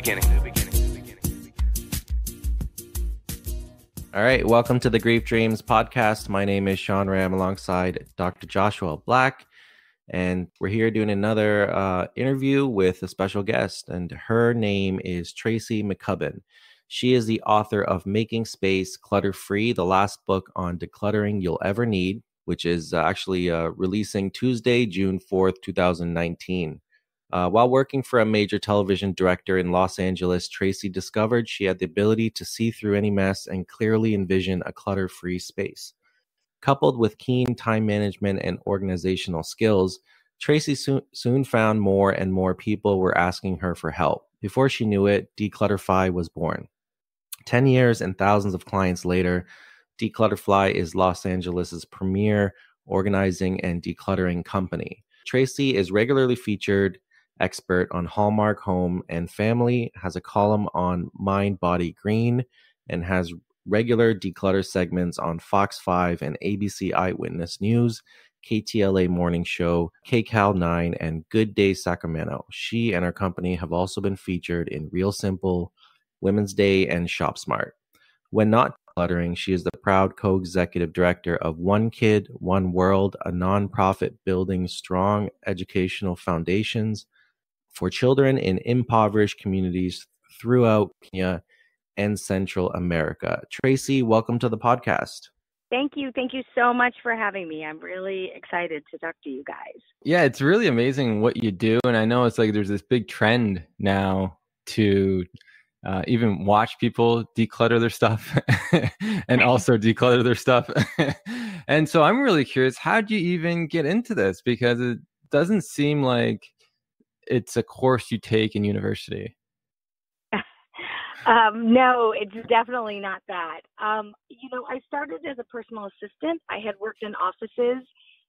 Beginning. All right, welcome to the Grief Dreams podcast. My name is Sean Ram alongside Dr. Joshua Black, and we're here doing another uh, interview with a special guest, and her name is Tracy McCubbin. She is the author of Making Space Clutter Free, the last book on decluttering you'll ever need, which is uh, actually uh, releasing Tuesday, June 4th, 2019. Uh, while working for a major television director in Los Angeles, Tracy discovered she had the ability to see through any mess and clearly envision a clutter free space. Coupled with keen time management and organizational skills, Tracy soon, soon found more and more people were asking her for help. Before she knew it, dClutterfly was born. 10 years and thousands of clients later, dClutterfly is Los Angeles's premier organizing and decluttering company. Tracy is regularly featured expert on Hallmark Home and Family, has a column on Mind Body Green, and has regular declutter segments on Fox 5 and ABC Eyewitness News, KTLA Morning Show, KCAL 9, and Good Day Sacramento. She and her company have also been featured in Real Simple, Women's Day, and Shop Smart. When not decluttering, she is the proud co executive director of One Kid, One World, a nonprofit building strong educational foundations for children in impoverished communities throughout Kenya and Central America. Tracy, welcome to the podcast. Thank you. Thank you so much for having me. I'm really excited to talk to you guys. Yeah, it's really amazing what you do. And I know it's like there's this big trend now to uh, even watch people declutter their stuff and also declutter their stuff. and so I'm really curious how do you even get into this? Because it doesn't seem like it's a course you take in university. um, no, it's definitely not that. Um, you know, I started as a personal assistant. I had worked in offices,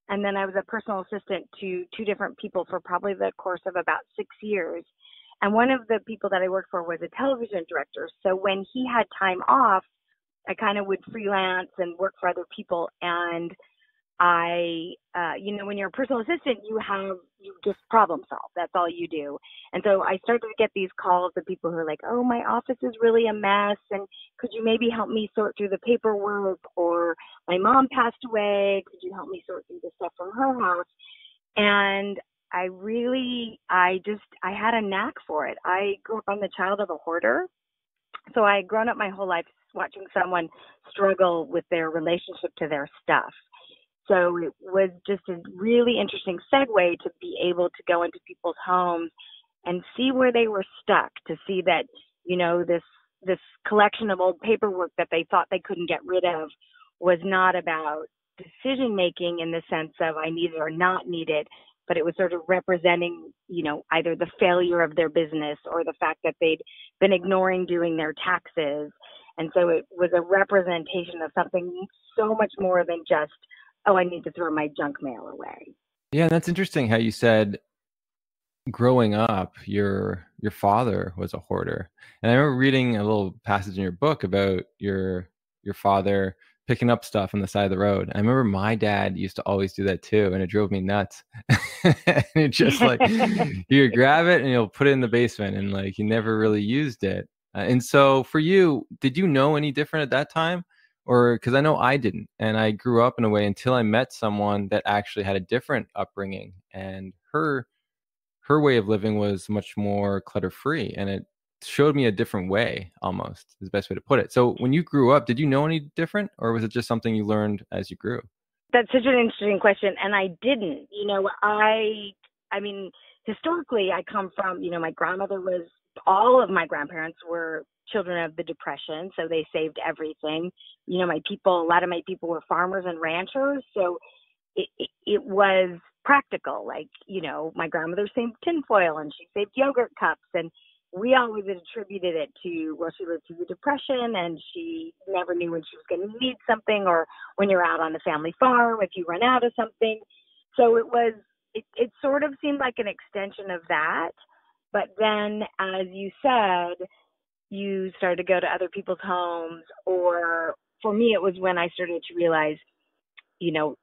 and then I was a personal assistant to two different people for probably the course of about six years. And one of the people that I worked for was a television director. So when he had time off, I kind of would freelance and work for other people. And I, uh, you know, when you're a personal assistant, you have, you just problem solve. That's all you do. And so I started to get these calls of people who are like, oh, my office is really a mess. And could you maybe help me sort through the paperwork? Or my mom passed away. Could you help me sort through the stuff from her house? And I really, I just, I had a knack for it. I grew up, I'm the child of a hoarder. So I had grown up my whole life watching someone struggle with their relationship to their stuff so it was just a really interesting segue to be able to go into people's homes and see where they were stuck, to see that, you know, this this collection of old paperwork that they thought they couldn't get rid of was not about decision making in the sense of I need it or not need it, but it was sort of representing, you know, either the failure of their business or the fact that they'd been ignoring doing their taxes. And so it was a representation of something so much more than just oh, I need to throw my junk mail away. Yeah, that's interesting how you said growing up your your father was a hoarder. And I remember reading a little passage in your book about your your father picking up stuff on the side of the road. I remember my dad used to always do that too, and it drove me nuts. and it just like you grab it and you'll put it in the basement, and like you never really used it. Uh, and so for you, did you know any different at that time? Or because I know I didn't, and I grew up in a way until I met someone that actually had a different upbringing, and her her way of living was much more clutter free, and it showed me a different way. Almost is the best way to put it. So when you grew up, did you know any different, or was it just something you learned as you grew? That's such an interesting question, and I didn't. You know, I I mean, historically, I come from. You know, my grandmother was. All of my grandparents were children of the depression so they saved everything. You know my people a lot of my people were farmers and ranchers so it, it, it was practical. Like you know my grandmother saved tinfoil and she saved yogurt cups and we always attributed it to well she lived through the depression and she never knew when she was going to need something or when you're out on the family farm if you run out of something. So it was it, it sort of seemed like an extension of that but then as you said you started to go to other people's homes or for me it was when I started to realize, you know,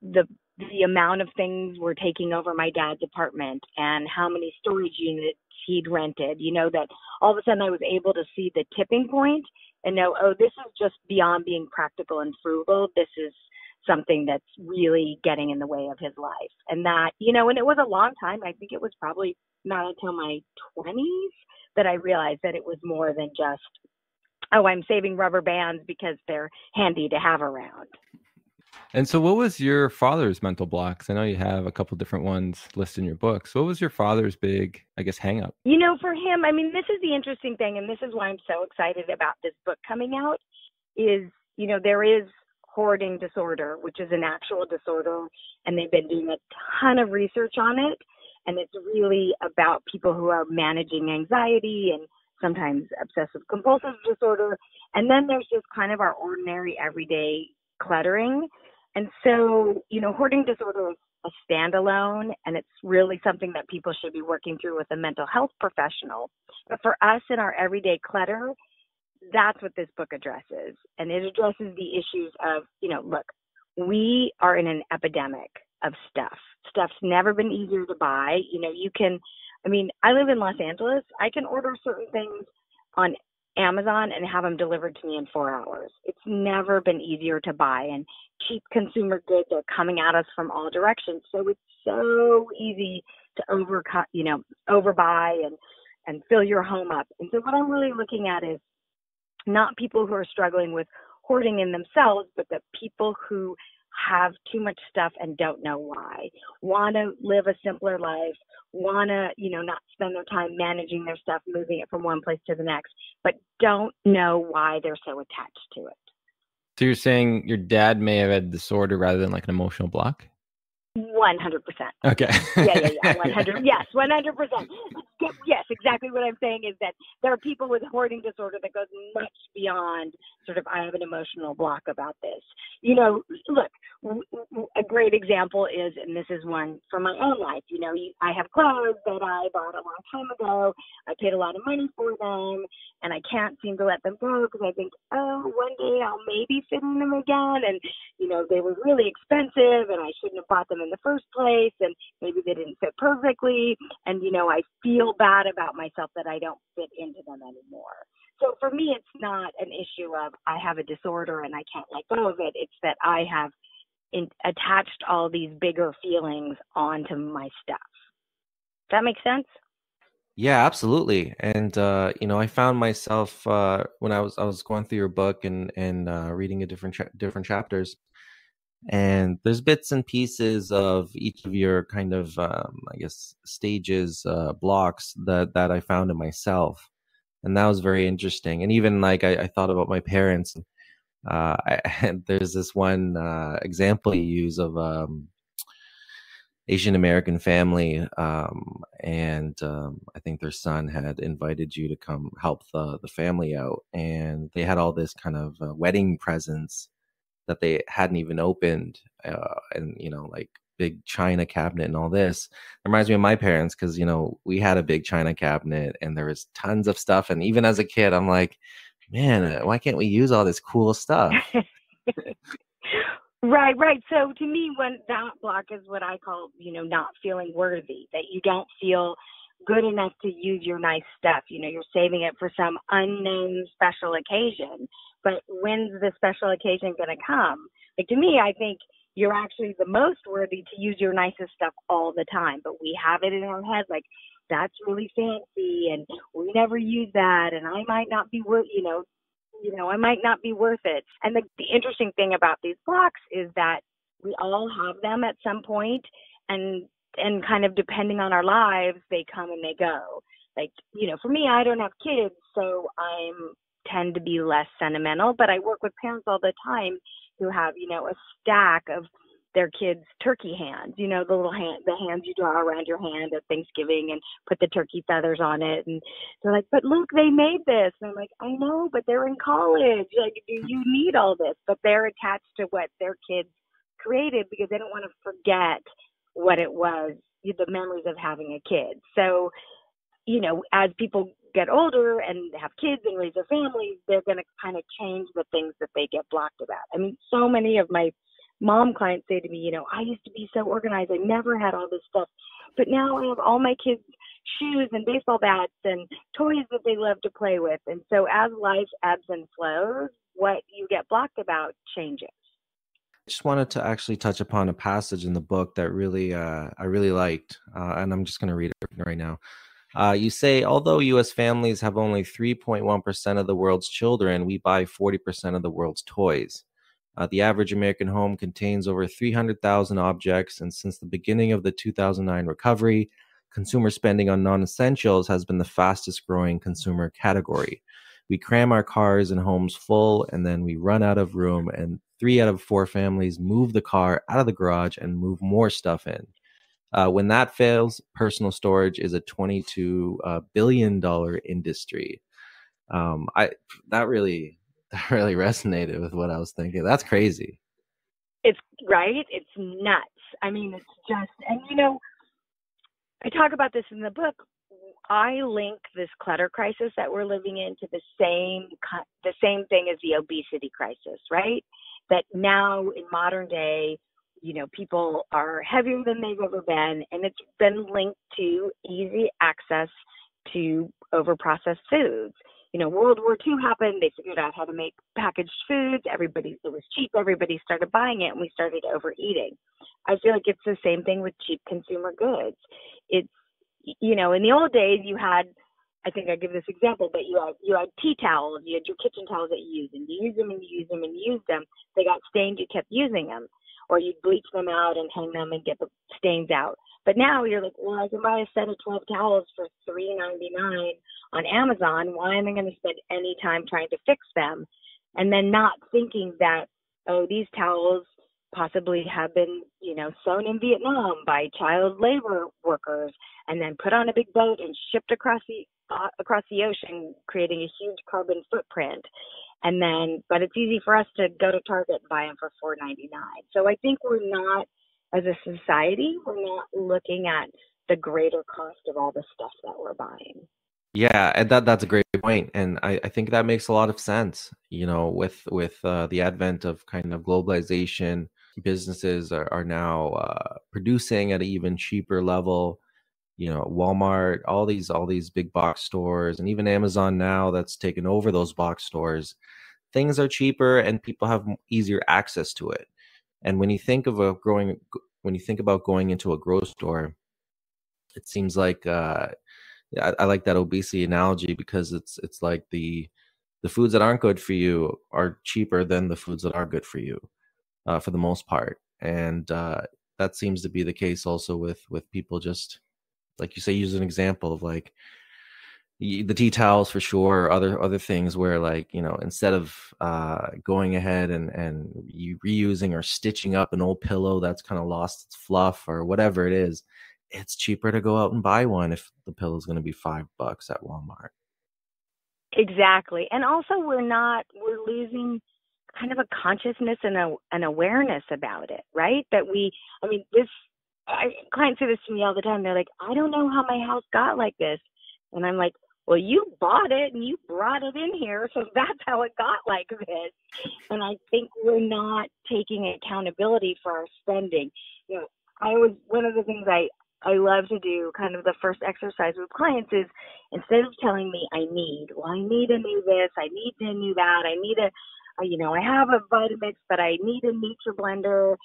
the the amount of things were taking over my dad's apartment and how many storage units he'd rented. You know, that all of a sudden I was able to see the tipping point and know, oh, this is just beyond being practical and frugal. This is something that's really getting in the way of his life. And that, you know, and it was a long time. I think it was probably not until my 20s that I realized that it was more than just, oh, I'm saving rubber bands because they're handy to have around. And so, what was your father's mental blocks? I know you have a couple different ones listed in your book. So, what was your father's big, I guess, hang up? You know, for him, I mean, this is the interesting thing, and this is why I'm so excited about this book coming out. Is you know, there is hoarding disorder, which is an actual disorder, and they've been doing a ton of research on it. And it's really about people who are managing anxiety and sometimes obsessive compulsive disorder. And then there's just kind of our ordinary everyday cluttering. And so, you know, hoarding disorder is a standalone and it's really something that people should be working through with a mental health professional. But for us in our everyday clutter, that's what this book addresses. And it addresses the issues of, you know, look, we are in an epidemic of stuff. Stuff's never been easier to buy. You know, you can, I mean, I live in Los Angeles. I can order certain things on Amazon and have them delivered to me in four hours. It's never been easier to buy, and cheap consumer goods are coming at us from all directions. So it's so easy to overcut, you know, overbuy and and fill your home up. And so what I'm really looking at is not people who are struggling with hoarding in themselves, but the people who have too much stuff and don't know why, want to live a simpler life, want to, you know, not spend their time managing their stuff, moving it from one place to the next, but don't know why they're so attached to it. So you're saying your dad may have had disorder rather than like an emotional block? One hundred percent. Okay. yeah, yeah, yeah. One hundred. Yes, one hundred percent. Yes, exactly what I'm saying is that there are people with hoarding disorder that goes much beyond sort of I have an emotional block about this. You know, look, a great example is, and this is one from my own life. You know, I have clothes that I bought a long time ago. I paid a lot of money for them, and I can't seem to let them go because I think, oh, one day I'll maybe fit in them again. And you know, they were really expensive, and I shouldn't have bought them in the first place, and maybe they didn't fit perfectly. And you know, I feel bad about myself that I don't fit into them anymore. So for me, it's not an issue of I have a disorder and I can't let go of it. It's that I have in, attached all these bigger feelings onto my stuff. Does that make sense? Yeah, absolutely. And uh, you know, I found myself uh, when I was I was going through your book and and uh, reading a different cha- different chapters, and there's bits and pieces of each of your kind of um, I guess stages uh, blocks that that I found in myself, and that was very interesting. And even like I, I thought about my parents. Uh, I, there's this one uh, example you use of um, Asian American family, um, and um, I think their son had invited you to come help the the family out, and they had all this kind of uh, wedding presents that they hadn't even opened, uh, and you know, like big china cabinet and all this. It reminds me of my parents because you know we had a big china cabinet, and there was tons of stuff, and even as a kid, I'm like, man, uh, why can't we use all this cool stuff? Right, right. So to me, when that block is what I call, you know, not feeling worthy, that you don't feel good enough to use your nice stuff. You know, you're saving it for some unknown special occasion. But when's the special occasion going to come? Like to me, I think you're actually the most worthy to use your nicest stuff all the time. But we have it in our head like that's really fancy and we never use that and I might not be worth, you know, you know, I might not be worth it. And the, the interesting thing about these blocks is that we all have them at some point and and kind of depending on our lives, they come and they go. Like, you know, for me, I don't have kids, so I'm tend to be less sentimental, but I work with parents all the time who have, you know, a stack of their kids' turkey hands, you know, the little hand, the hands you draw around your hand at Thanksgiving and put the turkey feathers on it. And they're like, but look, they made this. And I'm like, I know, but they're in college. Like, do you need all this? But they're attached to what their kids created because they don't want to forget what it was, the memories of having a kid. So, you know, as people get older and have kids and raise their families, they're going to kind of change the things that they get blocked about. I mean, so many of my mom clients say to me, you know, I used to be so organized. I never had all this stuff. But now I have all my kids' shoes and baseball bats and toys that they love to play with. And so as life ebbs and flows, what you get blocked about changes. Just wanted to actually touch upon a passage in the book that really uh, I really liked, uh, and I'm just going to read it right now. Uh, you say, although U.S. families have only 3.1% of the world's children, we buy 40% of the world's toys. Uh, the average American home contains over 300,000 objects, and since the beginning of the 2009 recovery, consumer spending on non essentials has been the fastest growing consumer category. We cram our cars and homes full, and then we run out of room, and three out of four families move the car out of the garage and move more stuff in. Uh, when that fails, personal storage is a twenty-two uh, billion dollar industry. Um, I that really that really resonated with what I was thinking. That's crazy. It's right. It's nuts. I mean, it's just and you know, I talk about this in the book. I link this clutter crisis that we're living in to the same the same thing as the obesity crisis, right? That now in modern day you know, people are heavier than they've ever been, and it's been linked to easy access to overprocessed foods. You know, World War II happened, they figured out how to make packaged foods, everybody, it was cheap, everybody started buying it, and we started overeating. I feel like it's the same thing with cheap consumer goods. It's, you know, in the old days, you had I think I give this example, but you had you had tea towels, you had your kitchen towels that you used, and you use them and you use them and you use them. They got stained, you kept using them or you'd bleach them out and hang them and get the stains out. But now you're like, well, I can buy a set of 12 towels for $3.99 on Amazon. Why am I going to spend any time trying to fix them? And then not thinking that, oh, these towels possibly have been, you know, sewn in Vietnam by child labor workers and then put on a big boat and shipped across the uh, across the ocean, creating a huge carbon footprint. And then but it's easy for us to go to target and buy them for 4.99 so i think we're not as a society we're not looking at the greater cost of all the stuff that we're buying. Yeah and that that's a great point and i, I think that makes a lot of sense you know with with uh, the advent of kind of globalization businesses are, are now uh, producing at an even cheaper level you know walmart all these all these big box stores and even amazon now that's taken over those box stores things are cheaper and people have easier access to it. And when you think of a growing when you think about going into a grocery store it seems like uh I, I like that obesity analogy because it's it's like the the foods that aren't good for you are cheaper than the foods that are good for you uh, for the most part. And uh, that seems to be the case also with with people just like you say use an example of like the tea towels for sure or other other things where like you know instead of uh going ahead and and you reusing or stitching up an old pillow that's kind of lost its fluff or whatever it is it's cheaper to go out and buy one if the pillow is going to be five bucks at walmart. Exactly and also we're not we're losing kind of a consciousness and a, an awareness about it right? That we i mean this I, clients say this to me all the time. They're like, I don't know how my house got like this. And I'm like, well, you bought it and you brought it in here, so that's how it got like this. And I think we're not taking accountability for our spending. You know, I was one of the things I I love to do. Kind of the first exercise with clients is instead of telling me I need, well, I need a new this, I need a new that, I need a, you know, I have a Vitamix, but I need a NutriBlender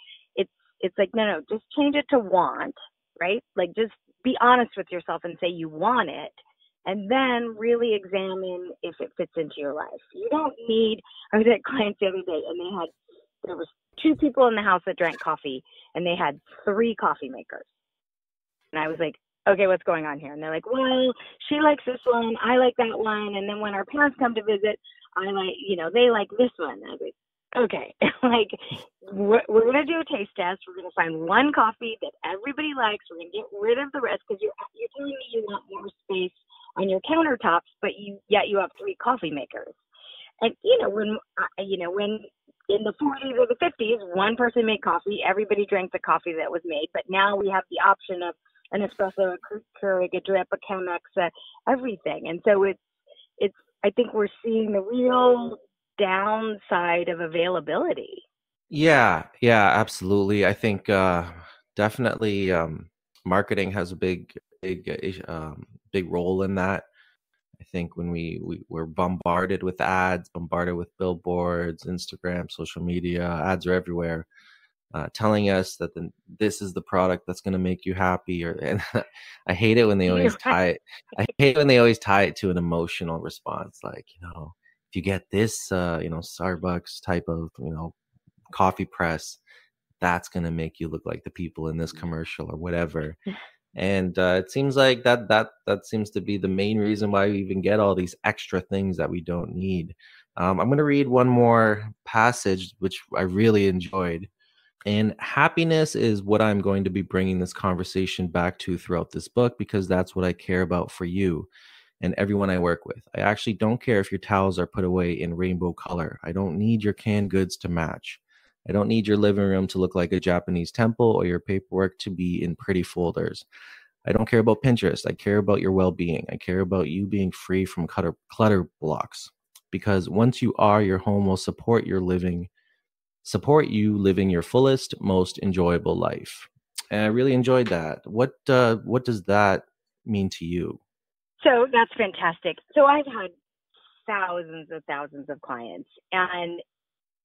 it's like no no just change it to want right? Like just be honest with yourself and say you want it and then really examine if it fits into your life. You don't need i was at clients the other day and they had there was two people in the house that drank coffee and they had three coffee makers. And i was like okay what's going on here? And they're like well she likes this one i like that one and then when our parents come to visit i like you know they like this one. And i was like okay, like we're, we're going to do a taste test. We're going to find one coffee that everybody likes. We're going to get rid of the rest because you're you're telling me you want more space on your countertops, but you yet you have three coffee makers. And you know when you know when in the 40s or the 50s, one person made coffee. Everybody drank the coffee that was made. But now we have the option of an espresso, a Keurig, a drip, a Chemex, uh, everything. And so it's it's. I think we're seeing the real downside of availability. Yeah, yeah, absolutely. I think uh, definitely um, marketing has a big, big, um, big role in that. I think when we, we we're bombarded with ads, bombarded with billboards, Instagram, social media, ads are everywhere, uh, telling us that the, this is the product that's going to make you happy. Or and I hate it when they always tie it. I hate when they always tie it to an emotional response, like you know, if you get this, uh, you know, Starbucks type of you know coffee press, that's going to make you look like the people in this mm. commercial or whatever. And uh, it seems like that that that seems to be the main reason why we even get all these extra things that we don't need. Um, i'm going to read one more passage which i really enjoyed. And happiness is what i'm going to be bringing this conversation back to throughout this book because that's what i care about for you and everyone i work with i actually don't care if your towels are put away in rainbow color i don't need your canned goods to match I don't need your living room to look like a Japanese temple or your paperwork to be in pretty folders. I don't care about Pinterest. I care about your well being. I care about you being free from clutter, clutter blocks. Because once you are, your home will support your living, support you living your fullest, most enjoyable life. And I really enjoyed that. What uh, what does that mean to you? So that's fantastic. So I've had thousands and thousands of clients, and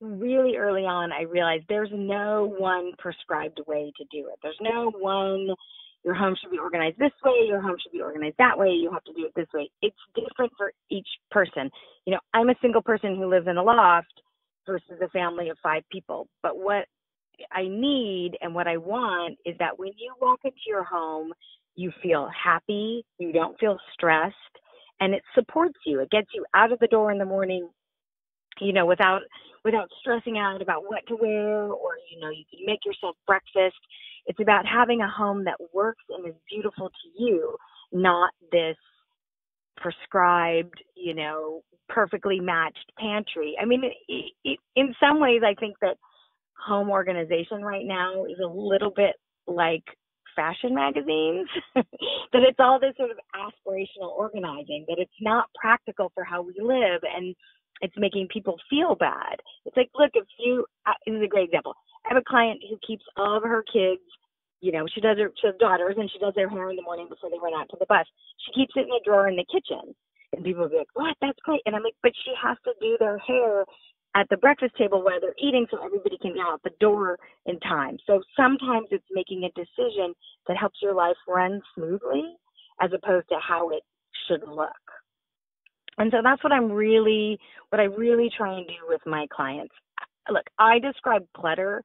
really early on, I realized there's no one prescribed way to do it. There's no one, your home should be organized this way, your home should be organized that way, you have to do it this way. It's different for each person. You know, I'm a single person who lives in a loft versus a family of five people. But what I need and what I want is that when you walk into your home, you feel happy, you don't feel stressed, and it supports you. It gets you out of the door in the morning, you know, without without stressing out about what to wear or you know you can make yourself breakfast it's about having a home that works and is beautiful to you not this prescribed you know perfectly matched pantry i mean it, it, in some ways i think that home organization right now is a little bit like fashion magazines that it's all this sort of aspirational organizing that it's not practical for how we live and it's making people feel bad. It's like, look, if you, uh, this is a great example. I have a client who keeps all of her kids, you know, she does her, she has daughters and she does their hair in the morning before they run out to the bus. She keeps it in a drawer in the kitchen. And people will be like, what? That's great. And I'm like, but she has to do their hair at the breakfast table while they're eating so everybody can get out the door in time. So sometimes it's making a decision that helps your life run smoothly as opposed to how it should look. And so that's what I'm really, what I really try and do with my clients. Look, I describe clutter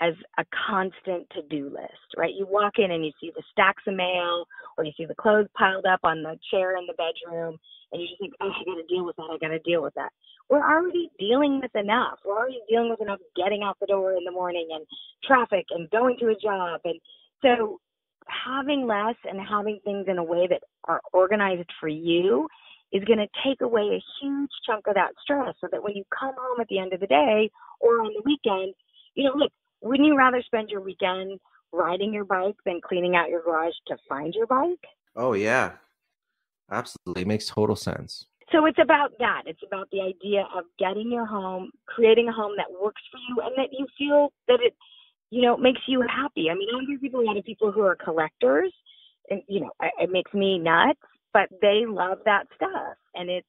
as a constant to do list, right? You walk in and you see the stacks of mail or you see the clothes piled up on the chair in the bedroom and you just think, oh, I got to deal with that. I got to deal with that. We're already dealing with enough. We're already dealing with enough getting out the door in the morning and traffic and going to a job. And so having less and having things in a way that are organized for you is going to take away a huge chunk of that stress so that when you come home at the end of the day or on the weekend, you know, look, wouldn't you rather spend your weekend riding your bike than cleaning out your garage to find your bike? Oh, yeah. Absolutely. It makes total sense. So it's about that. It's about the idea of getting your home, creating a home that works for you and that you feel that it, you know, makes you happy. I mean, I hear people, a lot of people who are collectors, and, you know, it makes me nuts but they love that stuff and it's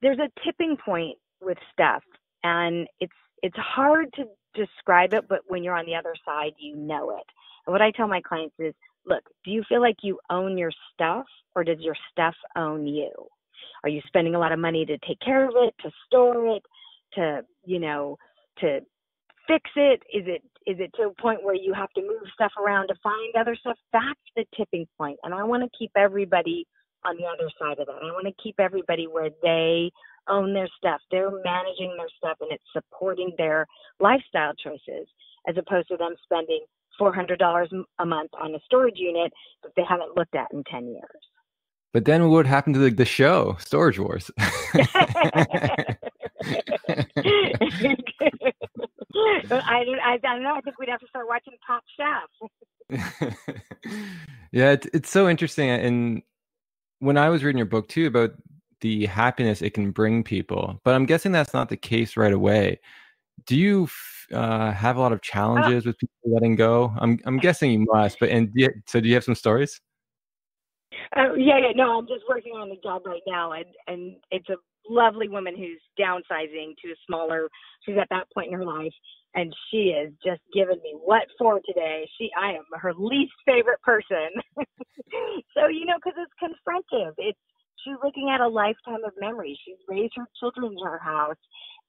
there's a tipping point with stuff and it's it's hard to describe it but when you're on the other side you know it. And what i tell my clients is look do you feel like you own your stuff or does your stuff own you? Are you spending a lot of money to take care of it to store it to you know to fix it? Is it is it to a point where you have to move stuff around to find other stuff? That's the tipping point and i want to keep everybody on the other side of that. I want to keep everybody where they own their stuff. They're managing their stuff and it's supporting their lifestyle choices as opposed to them spending $400 a month on a storage unit that they haven't looked at in 10 years. But then what happened to the, the show, Storage Wars? I don't, I don't know. I think we'd have to start watching Top Chef. yeah, it's, it's so interesting. And when I was reading your book too about the happiness it can bring people, but I'm guessing that's not the case right away. do you uh, have a lot of uh challenges with people letting go? I'm I'm guessing you must, but and so do you have some stories? Uh, yeah, yeah, no, I'm just working on a job right now, and and it's a lovely woman who's downsizing to a smaller. She's at that point in her life, and she is just giving me what for today. She, I am her least favorite person. so you know, because it's confrontive. It's she's looking at a lifetime of memories. She's raised her children in her house,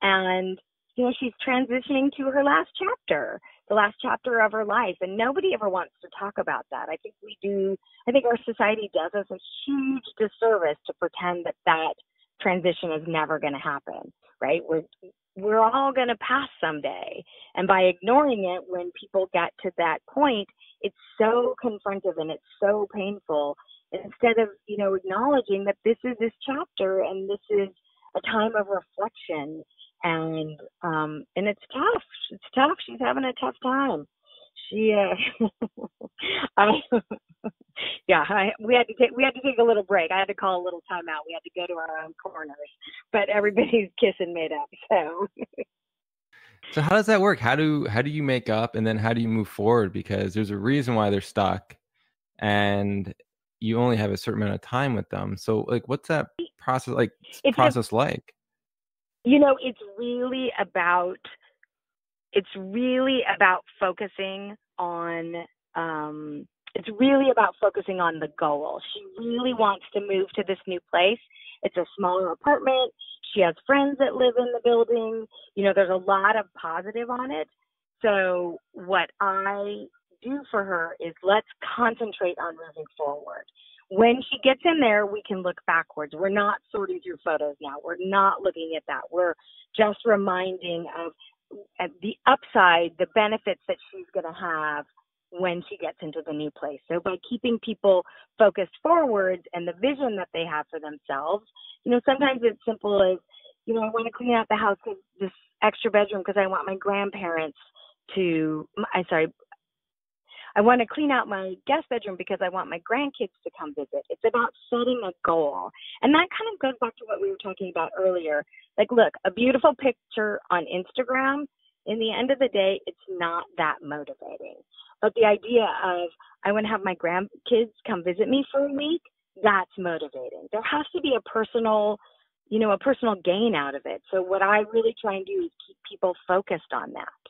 and you know she's transitioning to her last chapter, the last chapter of her life, and nobody ever wants to talk about that. I think we do. I think our society does us a huge disservice to pretend that that transition is never going to happen. Right? We're we're all going to pass someday. And by ignoring it when people get to that point, it's so confrontive and it's so painful. Instead of, you know, acknowledging that this is this chapter and this is a time of reflection and um and it's tough. It's tough. She's having a tough time. She uh I yeah, I, we had to take we had to take a little break. I had to call a little timeout. We had to go to our own corners, but everybody's kissing made up. So. so how does that work? How do how do you make up, and then how do you move forward? Because there's a reason why they're stuck, and you only have a certain amount of time with them. So like, what's that process like? It's process a, like? You know, it's really about it's really about focusing on um it's really about focusing on the goal. She really wants to move to this new place. It's a smaller apartment. She has friends that live in the building. You know, there's a lot of positive on it. So, what I do for her is let's concentrate on moving forward. When she gets in there, we can look backwards. We're not sorting through photos now. We're not looking at that. We're just reminding of the upside, the benefits that she's going to have when she gets into the new place. So by keeping people focused forwards and the vision that they have for themselves, you know, sometimes it's simple as, you know, I want to clean out the house this extra bedroom because I want my grandparents to, I'm sorry, I want to clean out my guest bedroom because I want my grandkids to come visit. It's about setting a goal. And that kind of goes back to what we were talking about earlier. Like, look, a beautiful picture on Instagram, in the end of the day, it's not that motivating. But the idea of I want to have my grandkids come visit me for a week, that's motivating. There has to be a personal, you know, a personal gain out of it. So what I really try and do is keep people focused on that.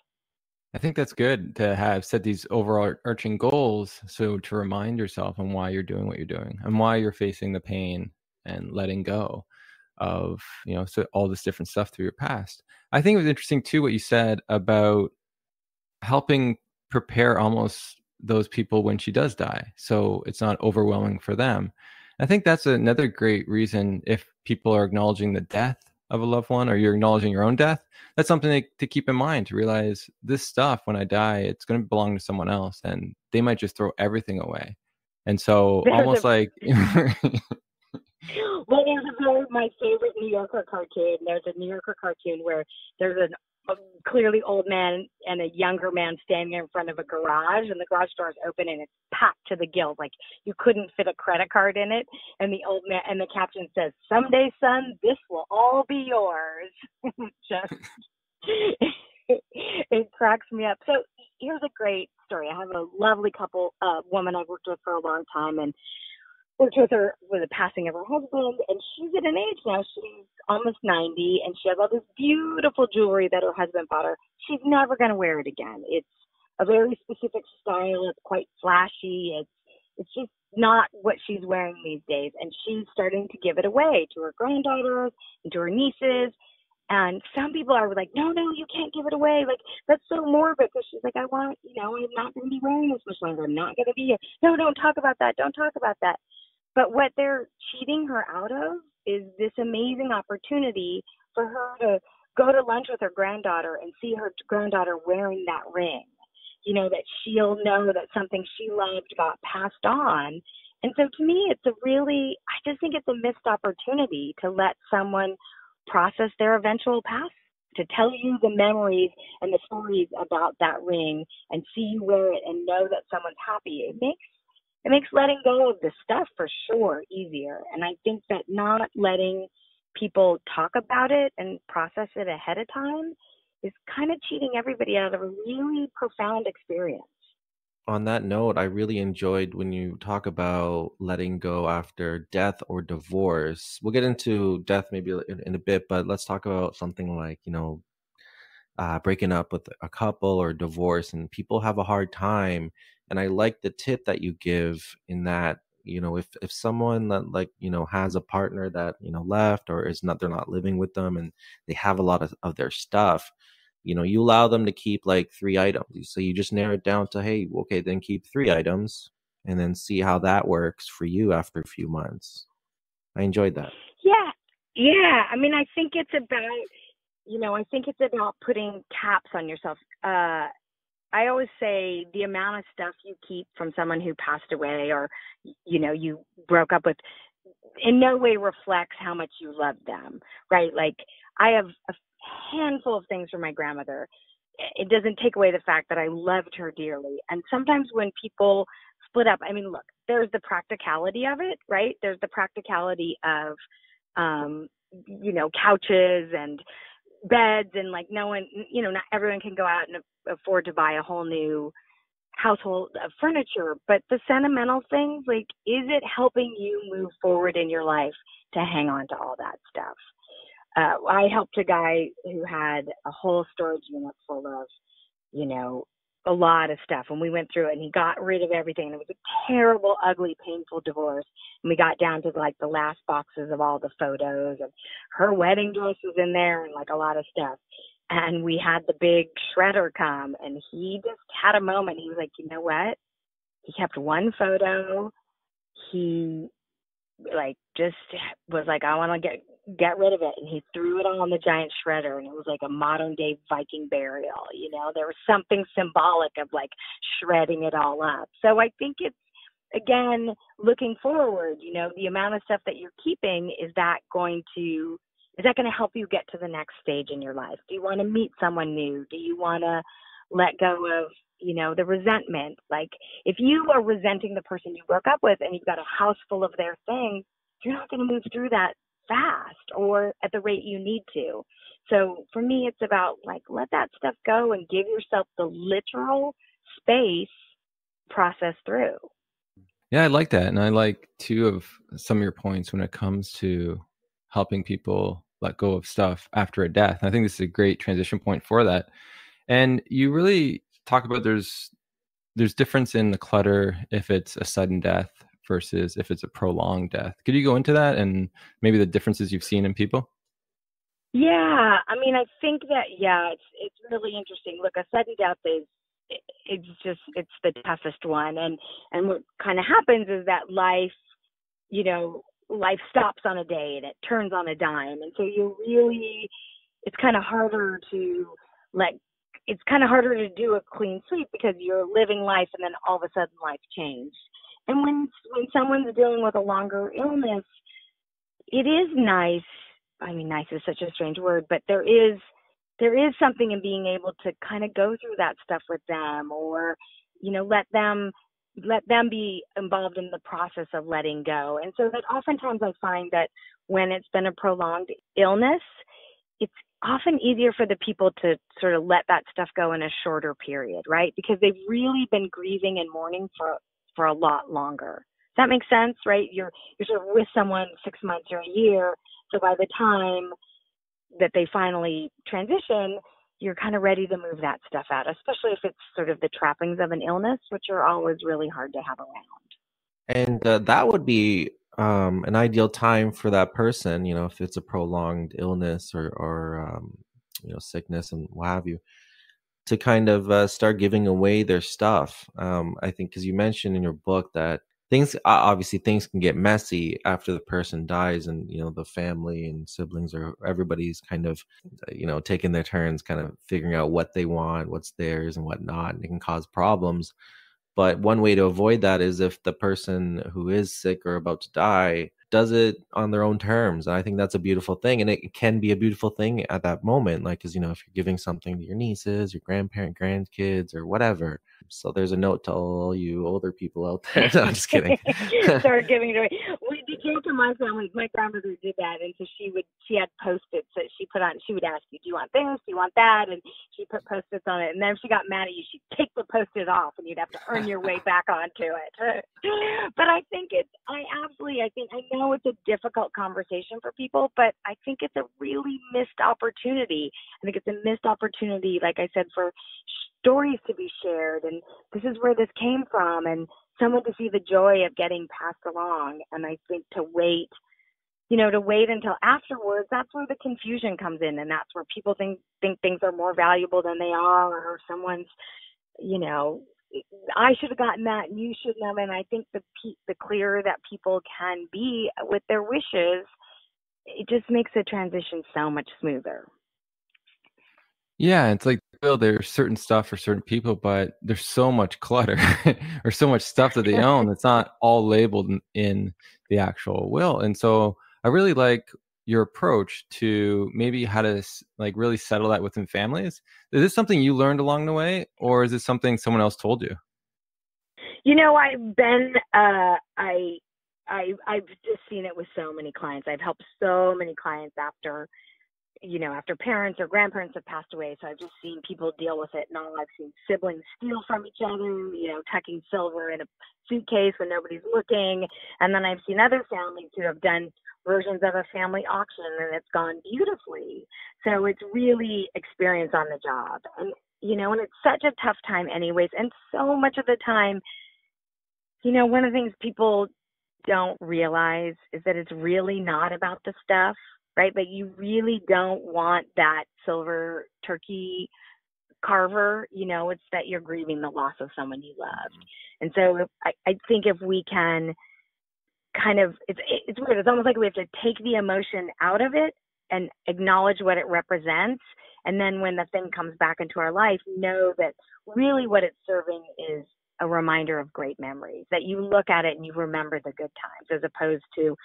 I think that's good to have set these overarching goals. So to remind yourself on why you're doing what you're doing and why you're facing the pain and letting go of, you know, so all this different stuff through your past. I think it was interesting too what you said about helping prepare almost those people when she does die so it's not overwhelming for them i think that's another great reason if people are acknowledging the death of a loved one or you're acknowledging your own death that's something to, to keep in mind to realize this stuff when i die it's going to belong to someone else and they might just throw everything away. And so there's almost a, like well there's a very my favorite new yorker cartoon there's a new yorker cartoon where there's an clearly old man and a younger man standing in front of a garage and the garage door is open and it's packed to the gills like you couldn't fit a credit card in it. And the old man and the captain says someday son this will all be yours. Just it cracks me up. So here's a great story. I have a lovely couple uh woman i've worked with for a long time and worked with her with the passing of her husband, and she's at an age now. She's almost 90, and she has all this beautiful jewelry that her husband bought her. She's never going to wear it again. It's a very specific style. It's quite flashy. It's it's just not what she's wearing these days, and she's starting to give it away to her granddaughters and to her nieces. And some people are like, no, no, you can't give it away. Like, that's so morbid. Because she's like, I want, you know, I'm not going to be wearing this much longer. I'm not going to be here. No, don't talk about that. Don't talk about that. But what they're cheating her out of is this amazing opportunity for her to go to lunch with her granddaughter and see her granddaughter wearing that ring. You know, that she'll know that something she loved got passed on. And so to me, it's a really, I just think it's a missed opportunity to let someone process their eventual past, to tell you the memories and the stories about that ring and see you wear it and know that someone's happy. It makes it makes letting go of the stuff for sure easier. And I think that not letting people talk about it and process it ahead of time is kind of cheating everybody out of a really profound experience. On that note, I really enjoyed when you talk about letting go after death or divorce. We'll get into death maybe in, in a bit, but let's talk about something like, you know, uh, breaking up with a couple or divorce, and people have a hard time. And I like the tip that you give in that you know if if someone that like you know has a partner that you know left or is not they're not living with them and they have a lot of, of their stuff you know you allow them to keep like three items. So you just narrow it down to hey okay then keep three items and then see how that works for you after a few months. I enjoyed that. Yeah. Yeah. I mean i think it's about you know i think it's about putting caps on yourself uh I always say the amount of stuff you keep from someone who passed away or you know you broke up with in no way reflects how much you love them, right? Like I have a handful of things from my grandmother. It doesn't take away the fact that I loved her dearly. And sometimes when people split up, I mean, look, there's the practicality of it, right? There's the practicality of um you know couches and beds and like no one you know not everyone can go out and afford to buy a whole new household of furniture. But the sentimental things like is it helping you move forward in your life to hang on to all that stuff? Uh, i helped a guy who had a whole storage unit full of you know a lot of stuff and we went through it and he got rid of everything it was a terrible ugly painful divorce and we got down to like the last boxes of all the photos and her wedding dress was in there and like a lot of stuff and we had the big shredder come and he just had a moment he was like you know what? He kept one photo he like just was like i want to get get rid of it. And he threw it on the giant shredder and it was like a modern day viking burial you know? There was something symbolic of like shredding it all up. So i think it's again looking forward you know the amount of stuff that you're keeping is that going to is that going to help you get to the next stage in your life? Do you want to meet someone new? Do you want to let go of you know the resentment like if you are resenting the person you broke up with and you've got a house full of their things you're not going to move through that fast or at the rate you need to. So for me, it's about like let that stuff go and give yourself the literal space process through. Yeah, I like that. And I like two of some of your points when it comes to helping people let go of stuff after a death. And I think this is a great transition point for that. And you really talk about there's there's difference in the clutter if it's a sudden death versus if it's a prolonged death. Could you go into that and maybe the differences you've seen in people? Yeah, I mean, I think that yeah, it's it's really interesting. Look, a sudden death is it's just it's the toughest one, and and what kind of happens is that life, you know, life stops on a day and it turns on a dime, and so you really, it's kind of harder to let it's kind of harder to do a clean sweep because you're living life and then all of a sudden life changed. And when when someone's dealing with a longer illness, it is nice. I mean, nice is such a strange word, but there is there is something in being able to kind of go through that stuff with them, or you know, let them let them be involved in the process of letting go. And so that oftentimes I find that when it's been a prolonged illness, often easier for the people to sort of let that stuff go in a shorter period, right? Because they've really been grieving and mourning for for a lot longer. Does that make sense, right? You're you're sort of with someone six months or a year, so by the time that they finally transition, you're kind of ready to move that stuff out, especially if it's sort of the trappings of an illness, which are always really hard to have around. And uh, that would be um, an ideal time for that person, you know, if it's a prolonged illness or, or um, you know, sickness and what have you, to kind of uh, start giving away their stuff. Um, I think because you mentioned in your book that things obviously things can get messy after the person dies and you know the family and siblings or everybody's kind of you know taking their turns kind of figuring out what they want what's theirs and whatnot and it can cause problems but one way to avoid that is if the person who is sick or about to die does it on their own terms. And I think that's a beautiful thing. And it can be a beautiful thing at that moment. Like, cause you know, if you're giving something to your nieces, your grandparent, grandkids, or whatever. So there's a note to all you older people out there. no, I'm just kidding. Start giving it away. Do joke in my family, my grandmother did that, and so she would she had post-its that she put on. She would ask you, "Do you want this? Do you want that?" And she put post-its on it. And then if she got mad at you, she'd take the post-it off, and you'd have to earn your way back onto it. but I think it's I absolutely I think I know it's a difficult conversation for people, but I think it's a really missed opportunity. I think it's a missed opportunity, like I said, for stories to be shared, and this is where this came from, and someone to see the joy of getting passed along. And I think to wait, you know, to wait until afterwards, that's where the confusion comes in. And that's where people think, think things are more valuable than they are, or someone's, you know, I should have gotten that and you shouldn't have. And I think the, the clearer that people can be with their wishes, it just makes the transition so much smoother. Yeah, it's like well, there's certain stuff for certain people, but there's so much clutter or so much stuff that they own that's not all labeled in, in the actual will. And so I really like your approach to maybe how to like really settle that within families. Is this something you learned along the way, or is this something someone else told you? You know, I've been uh, I I I've just seen it with so many clients. I've helped so many clients after you know, after parents or grandparents have passed away. So I've just seen people deal with it now. I've seen siblings steal from each other, you know, tucking silver in a suitcase when nobody's looking. And then I've seen other families who have done versions of a family auction and it's gone beautifully. So it's really experience on the job. And, you know, and it's such a tough time anyways. And so much of the time, you know, one of the things people don't realize is that it's really not about the stuff right? But you really don't want that silver turkey carver, you know, it's that you're grieving the loss of someone you loved. Mm-hmm. And so if, I, I think if we can kind of, it's, it's weird. It's almost like we have to take the emotion out of it and acknowledge what it represents. And then when the thing comes back into our life, know that really what it's serving is a reminder of great memories, that you look at it and you remember the good times as opposed to,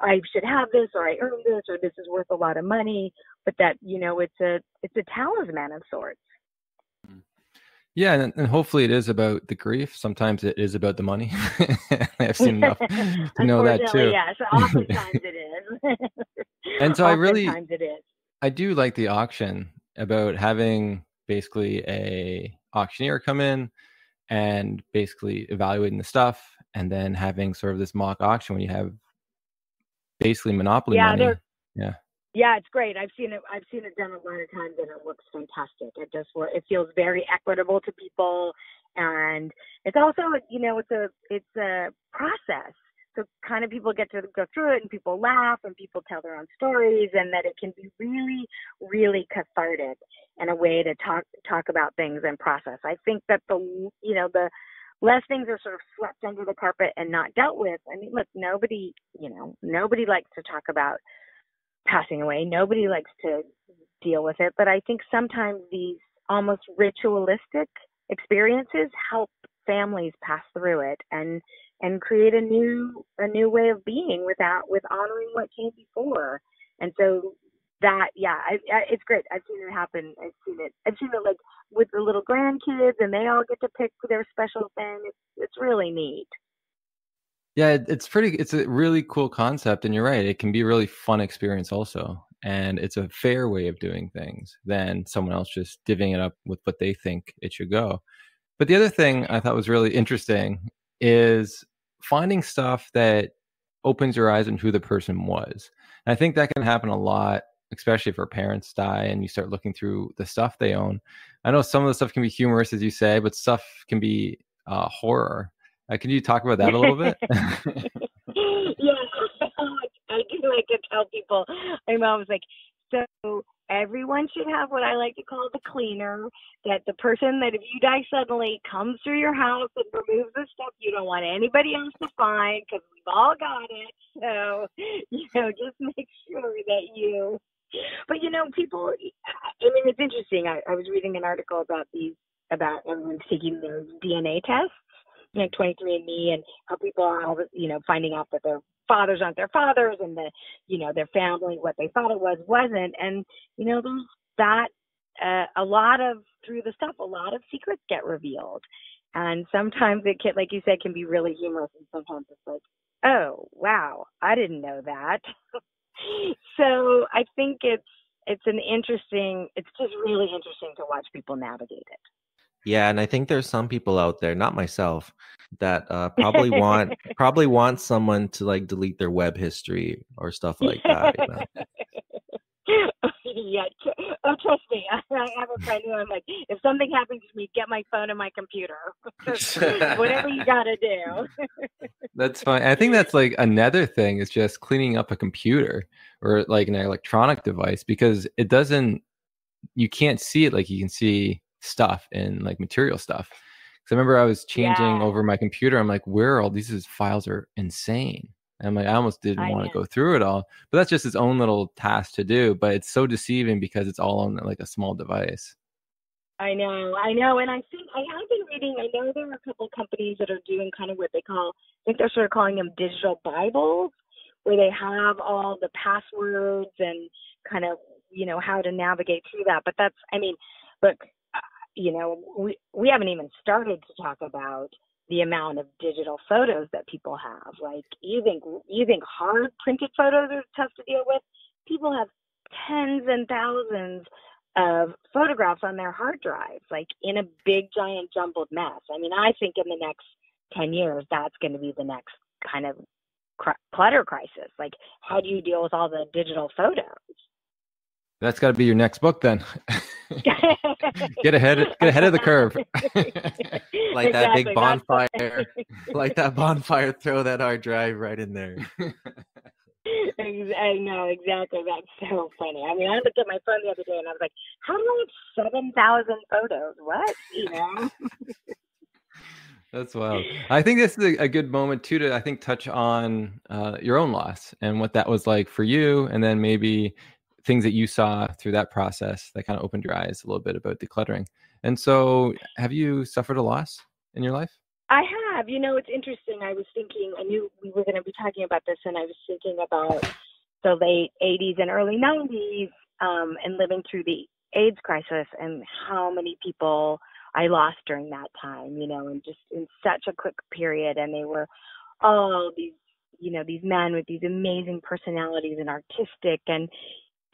I should have this or I earned this or this is worth a lot of money, but that, you know, it's a it's a talisman of sorts. Mm. Yeah, and, and hopefully it is about the grief. Sometimes it is about the money. I've seen enough to know that too. Yes, oftentimes it is. and so I really it is. I do like the auction about having basically a auctioneer come in and basically evaluating the stuff and then having sort of this mock auction when you have basically monopoly yeah, money. Yeah. Yeah, it's great. I've seen it. I've seen it done a lot of times, and it looks fantastic. It just it feels very equitable to people, and it's also you know it's a it's a process. So kind of people get to go through it, and people laugh, and people tell their own stories, and that it can be really, really cathartic and a way to talk talk about things and process. I think that the you know the less things are sort of swept under the carpet and not dealt with. I mean, look, nobody, you know, nobody likes to talk about passing away. Nobody likes to deal with it. But I think sometimes these almost ritualistic experiences help families pass through it and and create a new a new way of being without with honoring what came before. And so that yeah I, I, it's great i've seen it happen i've seen it i've seen it like with the little grandkids and they all get to pick their special thing. It's it's really neat. Yeah it's pretty it's a really cool concept and you're right it can be a really fun experience also and it's a fair way of doing things than someone else just divvying it up with what they think it should go. But the other thing i thought was really interesting is finding stuff that opens your eyes on who the person was. And i think that can happen a lot especially if our parents die and you start looking through the stuff they own. I know some of the stuff can be humorous, as you say, but stuff can be uh, horror. Uh, can you talk about that a little bit? yeah, I do like to tell people. My mom's like, so everyone should have what I like to call the cleaner. That the person that if you die suddenly comes through your house and removes the stuff you don't want anybody else to find because we've all got it. So, you know, just make sure that you but you know, people. I mean, it's interesting. I, I was reading an article about these about everyone taking their DNA tests, you know, 23andMe, and how people are, all, you know, finding out that their fathers aren't their fathers, and the, you know, their family, what they thought it was, wasn't. And you know, that. Uh, a lot of through the stuff, a lot of secrets get revealed, and sometimes it can, like you said, can be really humorous, and sometimes it's like, oh wow, I didn't know that. so I think it's it's an interesting. It's just really interesting to watch people navigate it. Yeah, and I think there's some people out there, not myself, that uh, probably want probably want someone to like delete their web history or stuff like that. You know? yeah. Oh, trust me. I, I have a friend who I'm like, if something happens to me, get my phone and my computer. Whatever you got to do. that's fine. I think that's like another thing is just cleaning up a computer or like an electronic device because it doesn't, you can't see it like you can see stuff and like material stuff. Because I remember I was changing yeah. over my computer. I'm like, where are all these files are insane. And I'm like, I almost didn't want to go through it all. But that's just its own little task to do. But it's so deceiving because it's all on like a small device. I know, I know, and I think I have been reading. I know there are a couple companies that are doing kind of what they call, I think they're sort of calling them digital Bibles, where they have all the passwords and kind of, you know, how to navigate through that. But that's, I mean, look, uh, you know, we we haven't even started to talk about the amount of digital photos that people have. Like you think you think hard printed photos are tough to deal with. People have tens and thousands of photographs on their hard drives, like in a big giant jumbled mess. I mean, I think in the next ten years, that's going to be the next kind of clutter crisis. Like, how do you deal with all the digital photos? That's got to be your next book then. get ahead get ahead of the curve. like exactly, that big bonfire. like that bonfire, throw that hard drive right in there. I know exactly. That's so funny. I mean, I looked at my phone the other day and I was like, "How do I have seven thousand photos? What? You know?" That's wild. I think this is a, a, good moment too to I think touch on uh, your own loss and what that was like for you, and then maybe things that you saw through that process that kind of opened your eyes a little bit about decluttering. And so, have you suffered a loss in your life? I have. You know, it's interesting. I was thinking, I knew we were going to be talking about this, and I was thinking about the late 80s and early 90s um, and living through the AIDS crisis and how many people I lost during that time, you know, and just in such a quick period. And they were all these, you know, these men with these amazing personalities and artistic and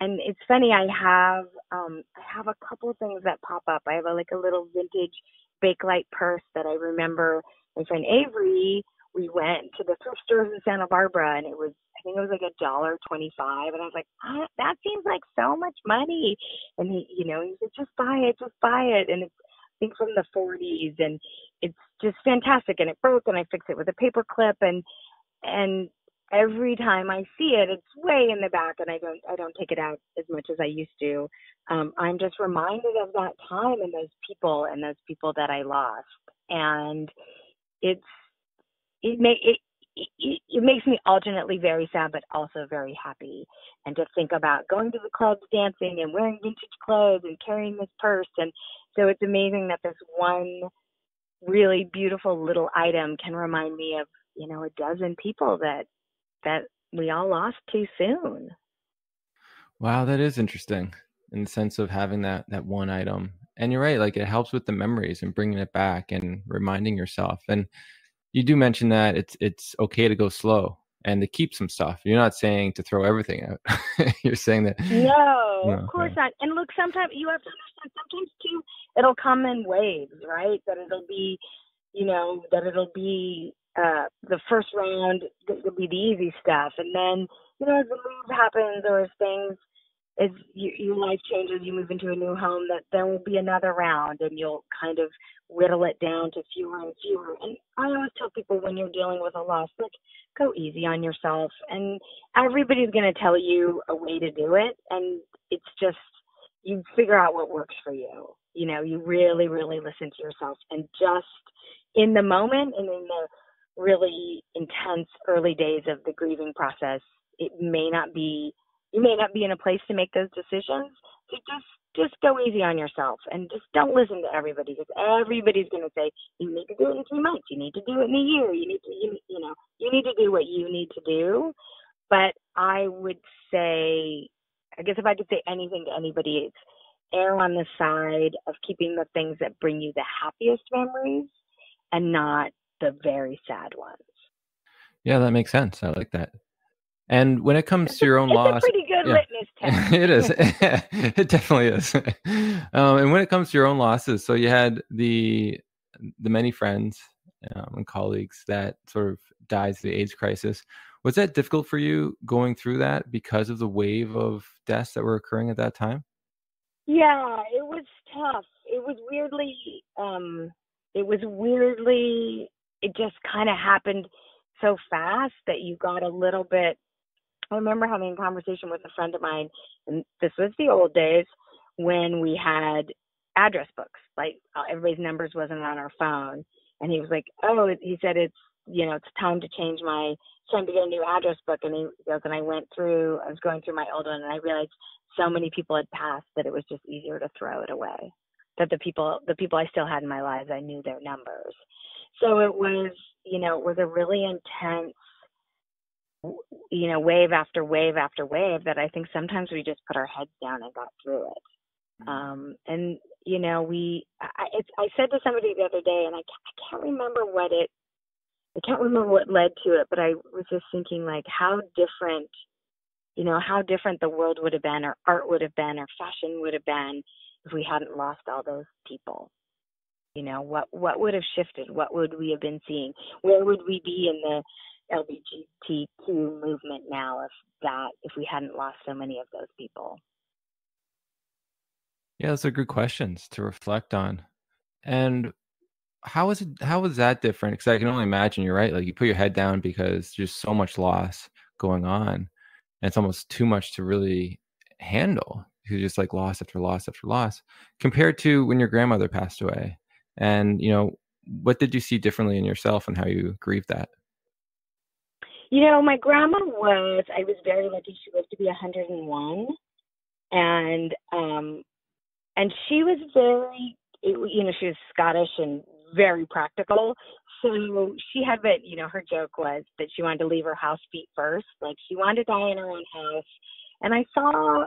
and it's funny i have um i have a couple things that pop up. I have a, like a little vintage bakelite purse that i remember my friend avery we went to the thrift stores in santa barbara and it was i think it was like a dollar twenty five and i was like ah, that seems like so much money. And he you know he said just buy it just buy it. And it's i think from the forties and it's just fantastic and it broke and i fixed it with a paper clip and and every time I see it, it's way in the back, and I don't I don't take it out as much as I used to. Um, I'm just reminded of that time and those people and those people that I lost, and it's it may it. It, it makes me alternately very sad, but also very happy. And to think about going to the clubs, dancing, and wearing vintage clothes, and carrying this purse, and so it's amazing that this one really beautiful little item can remind me of you know a dozen people that that we all lost too soon. Wow, that is interesting in the sense of having that that one item. And you're right, like it helps with the memories and bringing it back and reminding yourself. And you do mention that it's it's okay to go slow and to keep some stuff. You're not saying to throw everything out. you're saying that no, no, of course not. And look, sometimes you have to understand. Sometimes too, it'll come in waves, right? That it'll be, you know, that it'll be uh, the first round will be the easy stuff, and then you know as the move happens or as things as you, your life changes, you move into a new home, that there will be another round, and you'll kind of whittle it down to fewer and fewer. And I always tell people when you're dealing with a loss, like go easy on yourself, and everybody's going to tell you a way to do it, and it's just you figure out what works for you. You know, you really, really listen to yourself, and just in the moment and in the really intense early days of the grieving process, it may not be you may not be in a place to make those decisions. So just just go easy on yourself and just don't listen to everybody because everybody's going to say you need to do it in three months, you need to do it in a year, you need to you, you know you need to do what you need to do. But I would say, I guess if I could say anything to anybody, it's err on the side of keeping the things that bring you the happiest memories and not the very sad ones. Yeah, that makes sense. I like that. And when it comes to your own it's loss, a pretty good yeah. litmus test. it is. it definitely is. Um, and when it comes to your own losses, so you had the the many friends um, and colleagues that sort of died through the AIDS crisis. Was that difficult for you going through that because of the wave of deaths that were occurring at that time? Yeah, it was tough. It was weirdly, um, it was weirdly, it just kind of happened so fast that you got a little bit. I remember having a conversation with a friend of mine, and this was the old days when we had address books. Like uh, everybody's numbers wasn't on our phone, and he was like, "Oh," he said, "It's you know, it's time to change my time to get a new address book and he goes and I went through I was going through my old one and I realized so many people had passed that it was just easier to throw it away. That the people the people I still had in my lives I knew their numbers. So it was, you know, it was a really intense you know, wave after wave after wave that I think sometimes we just put our heads down and got through it. Mm-hmm. Um, and you know, we I, it's, I said to somebody the other day, and I, I can't remember what it I can't remember what led to it, but I was just thinking like how different, you know, how different the world would have been, or art would have been, or fashion would have been if we hadn't lost all those people. You know, what what would have shifted? What would we have been seeing? Where would we be in the LGBTQ movement now if that if we hadn't lost so many of those people? Yeah, those are good questions to reflect on. And how is it how was that different because i can only imagine you're right like you put your head down because there's so much loss going on and it's almost too much to really handle you just like loss after loss after loss compared to when your grandmother passed away and you know what did you see differently in yourself and how you grieved that you know my grandma was i was very lucky she lived to be 101 and um and she was very you know she was scottish and very practical. So she had but you know, her joke was that she wanted to leave her house feet first. Like she wanted to die in her own house. And I saw,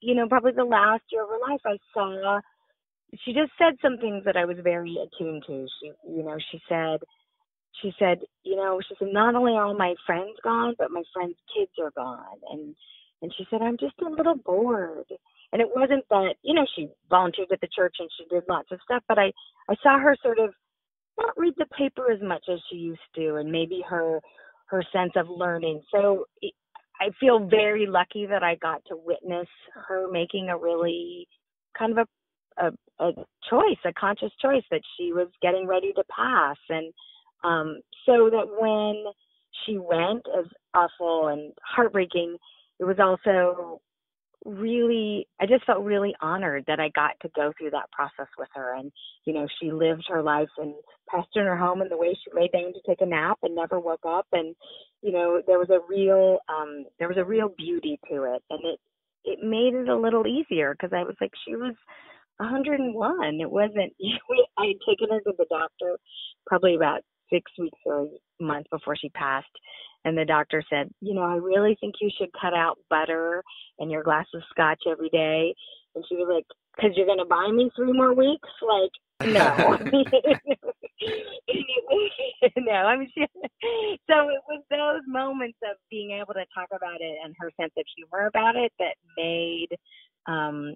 you know, probably the last year of her life, I saw she just said some things that I was very attuned to. She, you know, she said, she said, you know, she said, not only are all my friends gone, but my friends' kids are gone. And, and she said, I'm just a little bored. And it wasn't that, you know, she volunteered at the church and she did lots of stuff, but I, I saw her sort of not read the paper as much as she used to and maybe her her sense of learning so i feel very lucky that i got to witness her making a really kind of a a, a choice a conscious choice that she was getting ready to pass. And um so that when she went as awful and heartbreaking it was also really I just felt really honored that I got to go through that process with her. And you know she lived her life and passed in her home and the way she lay down to take a nap and never woke up. And you know there was a real um there was a real beauty to it. And it it made it a little easier because I was like she was 101 it wasn't I had taken her to the doctor probably about 6 weeks or a month before she passed and the doctor said, you know, I really think you should cut out butter and your glass of scotch every day. And she was like, because you're going to buy me three more weeks? Like, no. no, I mean, she, so it was those moments of being able to talk about it and her sense of humor about it that made, um,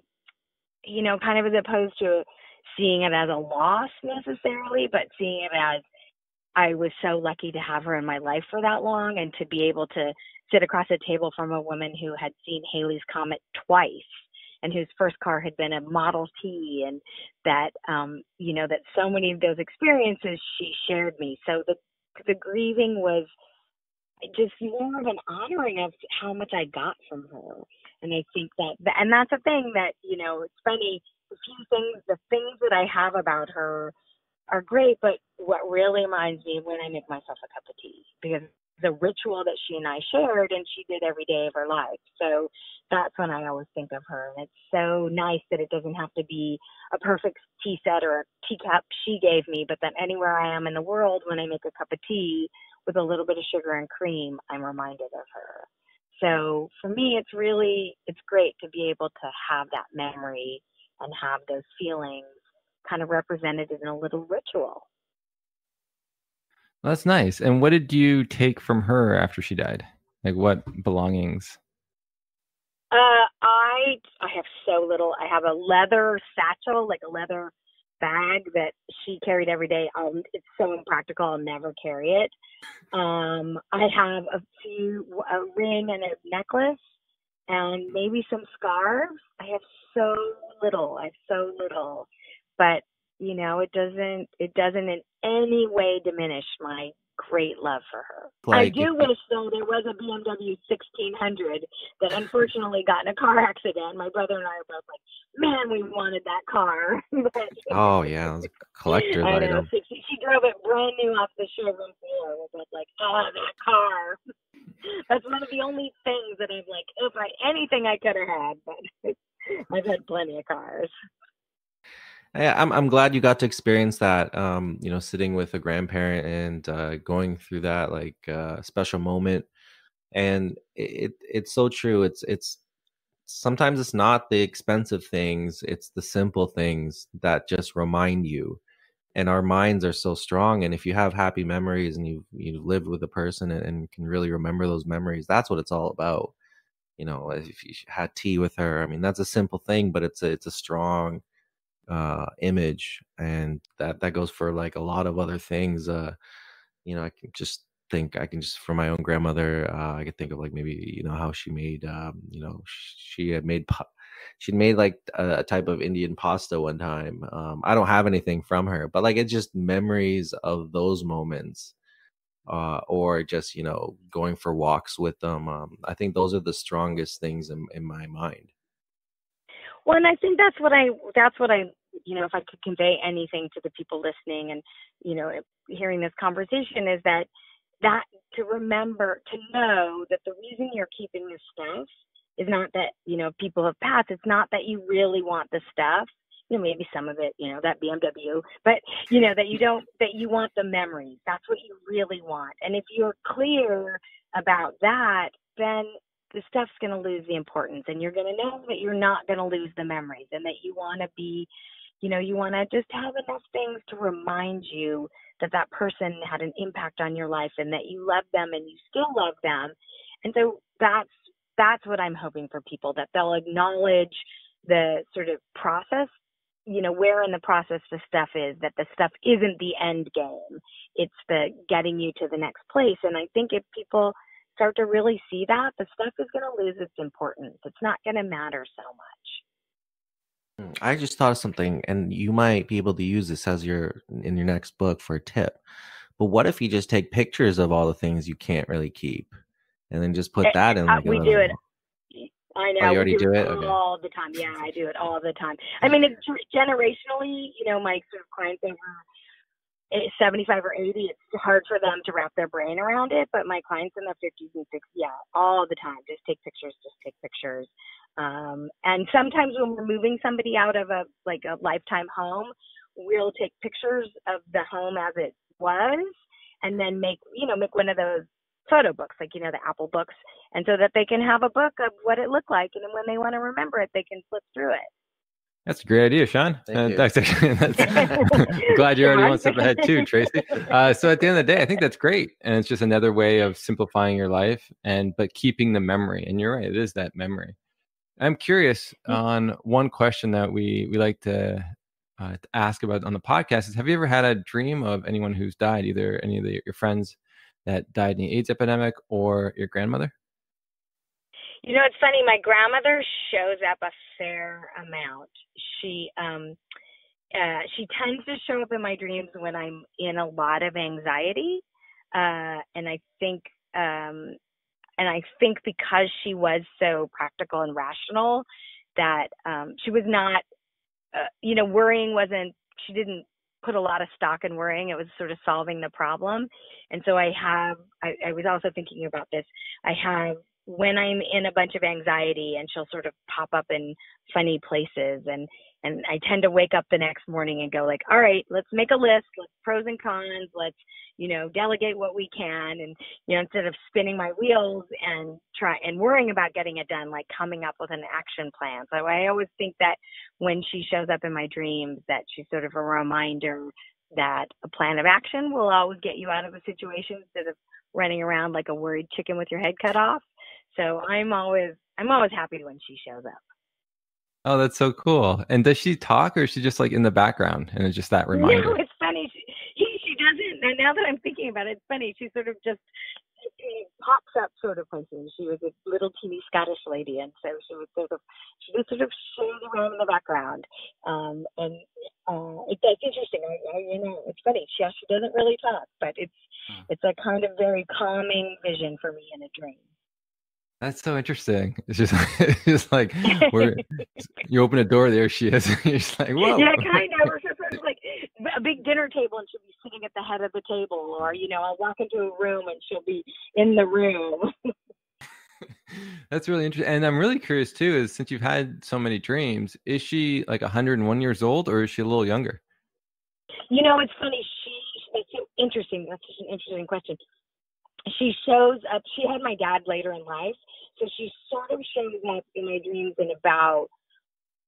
you know, kind of as opposed to seeing it as a loss necessarily, but seeing it as I was so lucky to have her in my life for that long and to be able to sit across a table from a woman who had seen Halley's Comet twice and whose first car had been a Model T and that um you know that so many of those experiences she shared me. So the the grieving was just more of an honoring of how much I got from her and I think that and that's a thing that you know it's funny the few things the things that I have about her are great, but what really reminds me when I make myself a cup of tea because the ritual that she and I shared and she did every day of her life. So that's when I always think of her. And it's so nice that it doesn't have to be a perfect tea set or a teacup she gave me, but that anywhere I am in the world when I make a cup of tea with a little bit of sugar and cream, I'm reminded of her. So for me, it's really, it's great to be able to have that memory and have those feelings kind of represented in a little ritual. that's nice. And what did you take from her after she died? Like what belongings? Uh, I I have so little. I have a leather satchel, like a leather bag that she carried every day. Um, it's so impractical. I'll never carry it. Um, I have a few, a ring and a necklace, and maybe some scarves. I have so little. I have so little, but you know, it doesn't. It doesn't in any way diminish my great love for her. Like, I do wish though there was a BMW 1600 that unfortunately got in a car accident. My brother and I were both like, man, we wanted that car. but, oh yeah, it was a collector's I know. She, she drove it brand new off the showroom floor. It was like, oh, that car. That's one of the only things that I'm like, if I anything I could have had, but I've had plenty of cars. I'm I'm glad you got to experience that. Um, you know, sitting with a grandparent and uh, going through that like uh, special moment, and it it's so true. It's it's sometimes it's not the expensive things; it's the simple things that just remind you. And our minds are so strong, and if you have happy memories and you you've lived with a person and, and can really remember those memories, that's what it's all about. You know, if you had tea with her, I mean, that's a simple thing, but it's a it's a strong uh, image, and that that goes for like a lot of other things. Uh, you know, I can just think I can just for my own grandmother, uh, I could think of like maybe you know how she made, um, you know, she had made she'd made like a, type of Indian pasta one time. Um, I don't have anything from her, but like it's just memories of those moments. Uh, or just you know going for walks with them. Um, I think those are the strongest things in, in my mind. Well, and I think that's what I that's what I you know if I could convey anything to the people listening and you know hearing this conversation is that that to remember to know that the reason you're keeping this stuff is not that you know people have passed. It's not that you really want the stuff. You know, maybe some of it, you know, that BMW, but you know that you don't that you want the memories. That's what you really want. And if you're clear about that, then the stuff's going to lose the importance and you're going to know that you're not going to lose the memories and that you want to be you know you want to just have enough things to remind you that that person had an impact on your life and that you love them and you still love them. And so that's that's what i'm hoping for people that they'll acknowledge the sort of process you know where in the process the stuff is that the stuff isn't the end game. It's the getting you to the next place. And i think if people start to really see that, the stuff is going to lose its importance. It's not going to matter so much. Hmm, I just thought of something, and you might be able to use this as your in your next book for a tip. But what if you just take pictures of all the things you can't really keep, and then just put eh, that in? Like we do it. I know. Oh, you already do, do it, it all the time. Yeah, I do it all the time. I mean, it's generationally, you know, my sort of clients over 75 or 80, it's hard for them to wrap their brain around it. But my clients in their 50s and 60s, yeah, all the time, just take pictures, just take pictures. Um, and sometimes when we're moving somebody out of a like a lifetime home, we'll take pictures of the home as it was, and then make you know make one of those photo books, like you know the Apple books, and so that they can have a book of what it looked like, and then when they want to remember it, they can flip through it. That's a great idea, Sean. Uh, that's, that's, glad you're already one step ahead too, Tracy. Uh, so at the end of the day, I think that's great, and it's just another way of simplifying your life and but keeping the memory. And you're right, it is that memory. I'm curious mm. on one question that we we like to, uh, to ask about on the podcast is: Have you ever had a dream of anyone who's died, either any of the, your friends that died in the AIDS epidemic or your grandmother? You know, it's funny. My grandmother shows up a fair amount. She um uh she tends to show up in my dreams when I'm in a lot of anxiety. Uh and I think um and I think because she was so practical and rational that um she was not uh, you know worrying wasn't she didn't put a lot of stock in worrying. It was sort of solving the problem. And so I have, I, I was also thinking about this. I have when I'm in a bunch of anxiety and she'll sort of pop up in funny places and and I tend to wake up the next morning and go like, all right, let's make a list, let's pros and cons, let's, you know, delegate what we can and you know, instead of spinning my wheels and try and worrying about getting it done, like coming up with an action plan. So I always think that when she shows up in my dreams that she's sort of a reminder that a plan of action will always get you out of a situation instead of running around like a worried chicken with your head cut off. So I'm always I'm always happy when she shows up. Oh, that's so cool. And does she talk or is she just like in the background and it's just that reminder? No, it's funny. She, he, she doesn't. And now that I'm thinking about it, it's funny. She sort of just pops up sort of places. She was a little teeny Scottish lady, and so she was sort of she just sort of shows around in the background. Um, and uh, it, it's interesting. I, I, you know, it's funny. She she doesn't really talk, but it's hmm. it's a kind of very calming vision for me in a dream. That's so interesting. It's just, it's just like you open a door, there she is. You're just like, whoa. Yeah, kind of. Or sort of like a big dinner table, and she'll be sitting at the head of the table, or you know, I'll walk into a room and she'll be in the room. That's really interesting, and I'm really curious too. Is since you've had so many dreams, is she like 101 years old, or is she a little younger? You know, it's funny. She. It's so interesting. That's just an interesting question she shows up. She had my dad later in life, so she sort of shows up in my dreams in about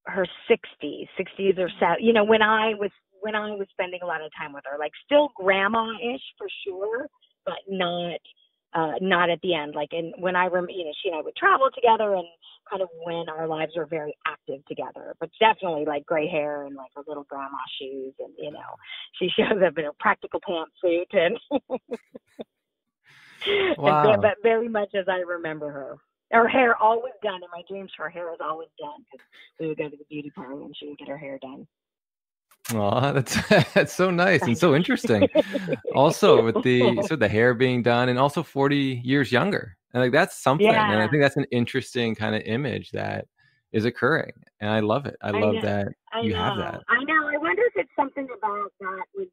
her 60s, 60s or so. You know, when I was when I was spending a lot of time with her, like still grandma-ish for sure, but not uh not at the end. Like, and when I remember, you know, she and I would travel together and kind of when our lives were very active together, but definitely like gray hair and like her little grandma shoes, and you know, she shows up in a practical pantsuit and. Wow. but very much as I remember her. Her hair always done in my dreams. Her hair is always done because we would go to the beauty parlor and she would get her hair done. Oh, that's that's so nice and so interesting. also, with the so the hair being done and also forty years younger, and like that's something. Yeah. And I think that's an interesting kind of image that is occurring, and I love it. I love I that I you know. have that. I know. I wonder if it's something about that with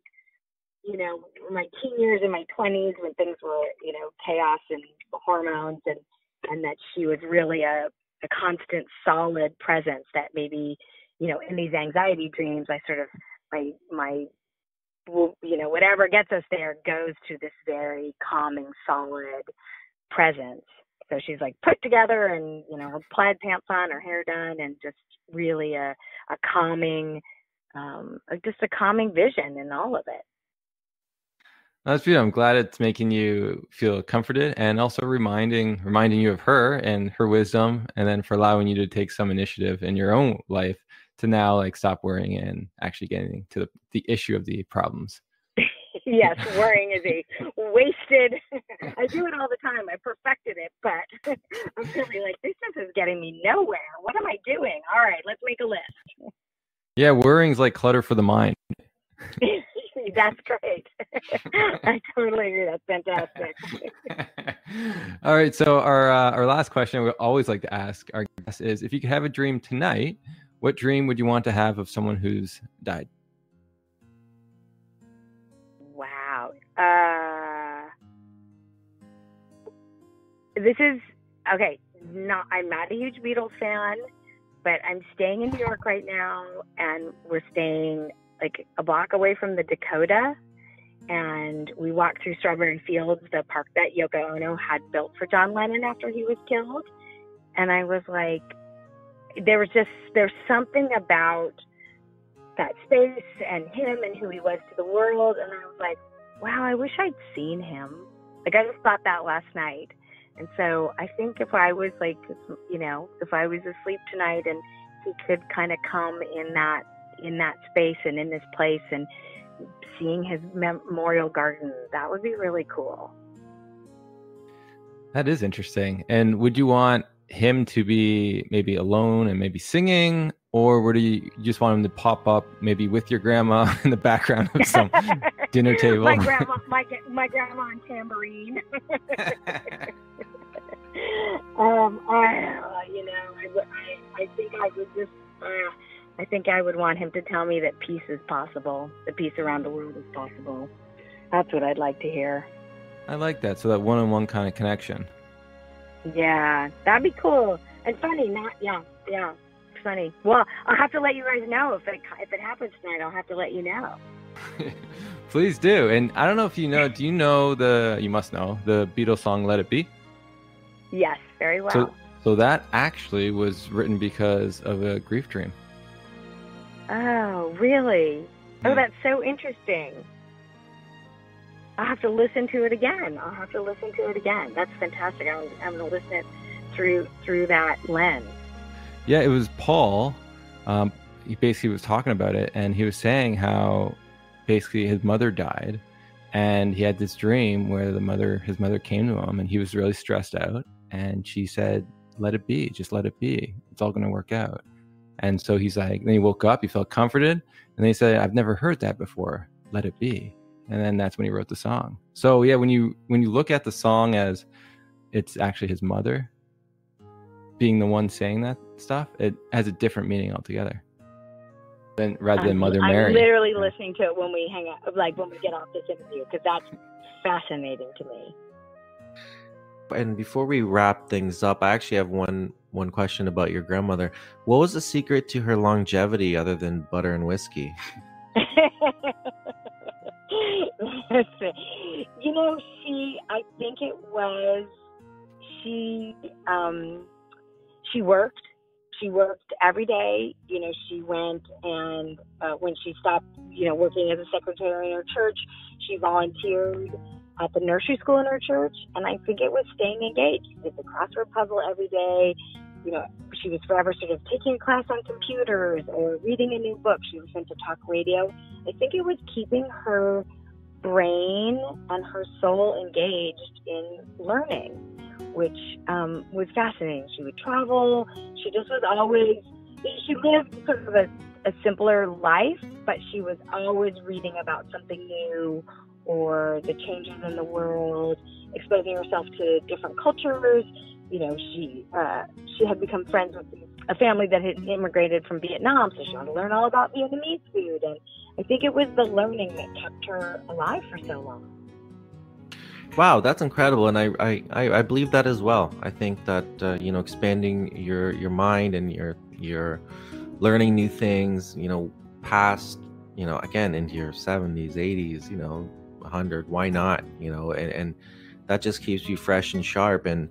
you know, my teen years and my 20s when things were, you know, chaos and hormones and, and that she was really a, a constant solid presence that maybe, you know, in these anxiety dreams, I sort of, my, my, you know, whatever gets us there goes to this very calming, solid presence. So she's like put together and, you know, her plaid pants on, her hair done, and just really a, a calming, um, just a calming vision in all of it. That's beautiful. I'm glad it's making you feel comforted and also reminding reminding you of her and her wisdom, and then for allowing you to take some initiative in your own life to now like stop worrying and actually getting to the, the issue of the problems. yes, worrying is a wasted. I do it all the time. I perfected it, but I'm really like this is getting me nowhere. What am I doing? All right, let's make a list. Yeah, worrying is like clutter for the mind. That's great. I totally agree. That's fantastic. All right. So our uh, our last question we always like to ask our guests is: If you could have a dream tonight, what dream would you want to have of someone who's died? Wow. Uh, this is okay. Not I'm not a huge Beatles fan, but I'm staying in New York right now, and we're staying like a block away from the Dakota. And we walked through Strawberry Fields, the park that Yoko Ono had built for John Lennon after he was killed. And I was like, there was just, there's something about that space and him and who he was to the world. And I was like, wow, I wish I'd seen him. Like, I just thought that last night. And so I think if I was like, you know, if I was asleep tonight and he could kind of come in that in that space and in this place and seeing his memorial garden. That would be really cool. That is interesting. And would you want him to be maybe alone and maybe singing, or would you just want him to pop up maybe with your grandma in the background of some dinner table? My grandma, my my grandma on tambourine. um, I, you know, I, I, I think I would just. Uh, I think I would want him to tell me that peace is possible, that peace around the world is possible. That's what I'd like to hear. I like that. So that one-on-one kind of connection. Yeah, that'd be cool and funny. Not yeah, yeah, funny. Well, I'll have to let you guys know if it if it happens tonight. I'll have to let you know. Please do. And I don't know if you know. Do you know the? You must know the Beatles song "Let It Be." Yes, very well. So, so that actually was written because of a grief dream. Oh, really? Oh, that's so interesting. I'll have to listen to it again. I'll have to listen to it again. That's fantastic. I'm, I'm going to listen it through through that lens. Yeah, it was Paul. Um, he basically was talking about it, and he was saying how basically his mother died, and he had this dream where the mother, his mother, came to him, and he was really stressed out, and she said, "Let it be. Just let it be. It's all going to work out." And so he's like, then he woke up, he felt comforted, and then he said, "I've never heard that before. Let it be." And then that's when he wrote the song. So yeah, when you when you look at the song as it's actually his mother being the one saying that stuff, it has a different meaning altogether. Than rather than Mother I'm Mary. literally listening to it when we hang out, like when we get off this interview, because that's fascinating to me. And before we wrap things up, I actually have one one question about your grandmother. What was the secret to her longevity other than butter and whiskey? you know, she. I think it was she. Um, she worked. She worked every day. You know, she went and uh, when she stopped, you know, working as a secretary in her church, she volunteered at the nursery school in our church. And I think it was staying engaged. She did the crossword puzzle every day. You know, she was forever sort of taking a class on computers or reading a new book. She listened to talk radio. I think it was keeping her brain and her soul engaged in learning, which um, was fascinating. She would travel. She just was always, she lived sort of a, a simpler life, but she was always reading about something new or the changes in the world, exposing herself to different cultures. You know, she uh, she had become friends with a family that had immigrated from Vietnam, so she wanted to learn all about Vietnamese food. And I think it was the learning that kept her alive for so long. Wow, that's incredible, and I I, I believe that as well. I think that uh, you know expanding your your mind and your your learning new things, you know, past you know again into your 70s, 80s, you know, 100, why not? You know, and, and that just keeps you fresh and sharp and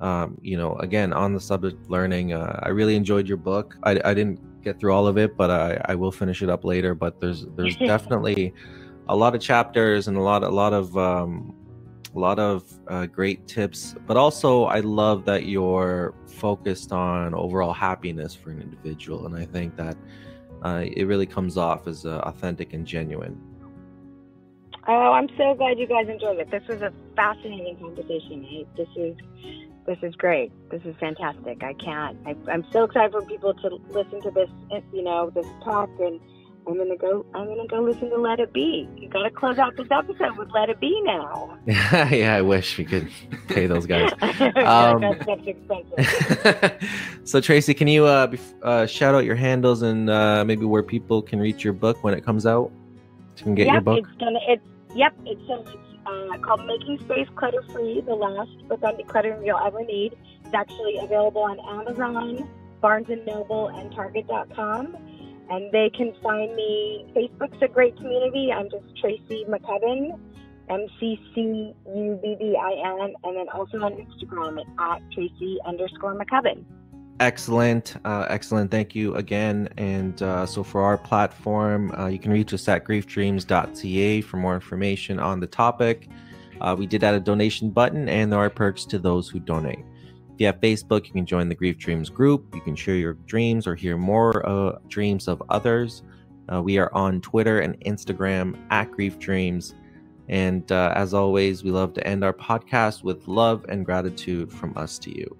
um, you know, again, on the subject of learning, uh, I really enjoyed your book. I, I didn't get through all of it, but I, I will finish it up later. But there's there's definitely a lot of chapters and a lot a lot of um, a lot of uh, great tips. But also, I love that you're focused on overall happiness for an individual, and I think that uh, it really comes off as uh, authentic and genuine. Oh, I'm so glad you guys enjoyed it. This was a fascinating conversation. This is this is great. This is fantastic. I can't. I, am so excited for people to listen to this. You know, this talk, and I'm gonna go. I'm gonna go listen to Let It Be. You gotta close out this episode with Let It Be now. yeah, I wish we could pay those guys. Um, that's, that's expensive. so Tracy, can you uh, uh, shout out your handles and uh, maybe where people can reach your book when it comes out? Can get your book. It's gonna. It's yep. It's, it's uh, called Making Space Clutter Free, the last book on decluttering you'll ever need. It's actually available on Amazon, Barnes & Noble, and Target.com. And they can find me. Facebook's a great community. I'm just Tracy McCubbin, M C C U B B I N, and then also on Instagram at Tracy underscore McCubbin. Excellent. Uh, excellent. Thank you again. And uh, so for our platform, uh, you can reach us at griefdreams.ca for more information on the topic. Uh, we did add a donation button, and there are perks to those who donate. If you have Facebook, you can join the Grief Dreams group. You can share your dreams or hear more uh, dreams of others. Uh, we are on Twitter and Instagram at Grief Dreams. And as always, we love to end our podcast with love and gratitude from us to you.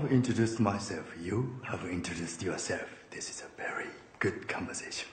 Have introduced myself. You have introduced yourself. This is a very good conversation.